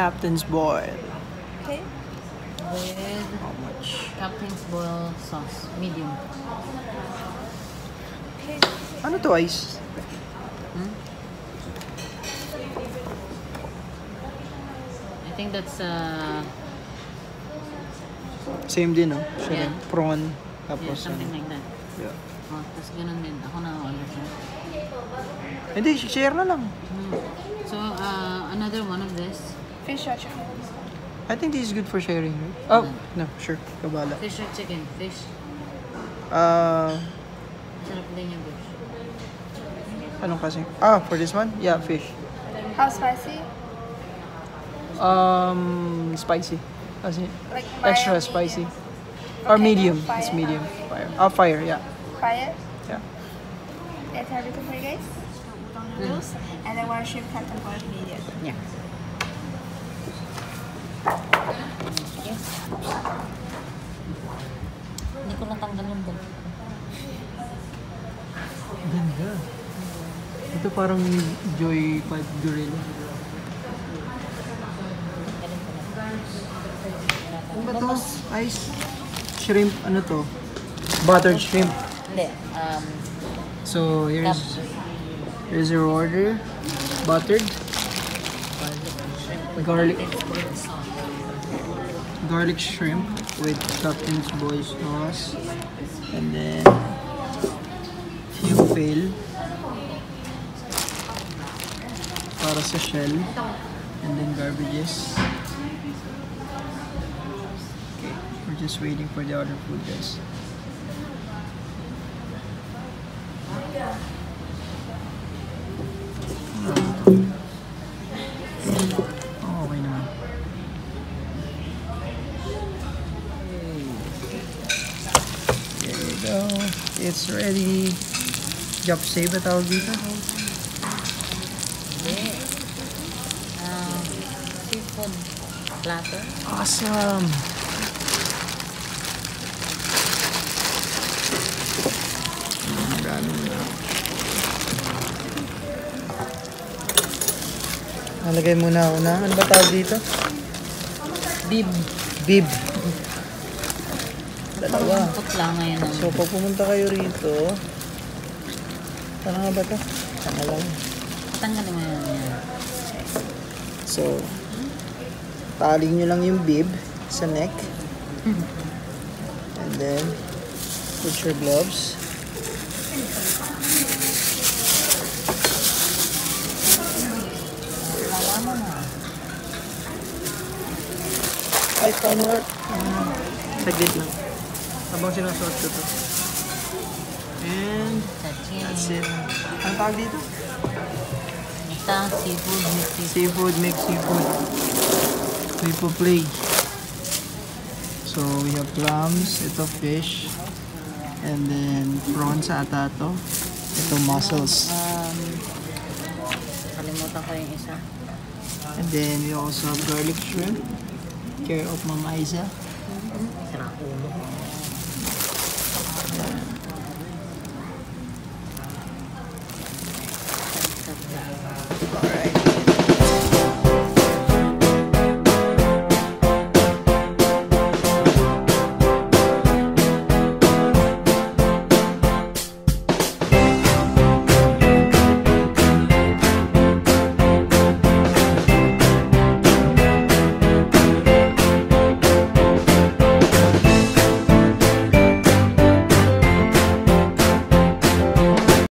Captain's Boil. Okay. With How much? Captain's Boil sauce, medium. Okay. Ano to, Ice? Hmm? I think that's uh Same din, no? Shrimp, Yeah. prawn, yeah, tapos something ano. like that. Yeah. Oh, tapos ganun din. Ako na order siya. Hindi, share na lang. Hmm. Fish or chicken? I think this is good for sharing, right? Oh, no, sure. Kabala. Fish or chicken? Fish. Uh, Sarap din yung fish. anong kasi? Ah, for this one? Yeah, fish. How spicy? Um, spicy. Kasi Like extra mild, spicy. medium? Or medium. fire. It's medium. Fire. Ah, fire, yeah. Fire. Yeah. Let's have it for you guys. Udon noodles. And then one shrimp captain boiled medium. Yeah. Natanggal yung bag. Ganda. Ito parang Joy 5 Gorilla. Ano ba to? Ice shrimp, ano to? Buttered shrimp. Hindi. Um, So here's here's your order. Buttered garlic garlic shrimp with Captain's Boy sauce. And then yung fail para sa shell. And then garbages. Okay, we're just waiting for the other food guys. It's ready. Job save ba tawag dito? hindi. Um, seafood platter. Awesome! Dami na. Nalagay muna ako na. Ano ba tawag dito? Bib. Bib. Dalawa. Putla ngayon ang So, pag pumunta kayo rito, saan nga ba ito? Saan lang. tanggalin mo yan. So, taling nyo lang yung bib sa neck. And then, put your gloves. Ay, Conward. Saglit lang. Habang sinusuot ko to. And, that's it. Ang tawag dito? Ito, seafood, mixed seafood. Seafood, mixed seafood. Po play. So, we have clams, ito fish, and then prawns ata to. Ito mussels. Um, kalimutan ko yung isa. And then we also have garlic shrimp, care of Mama Isa. Sira ulo. Thank you.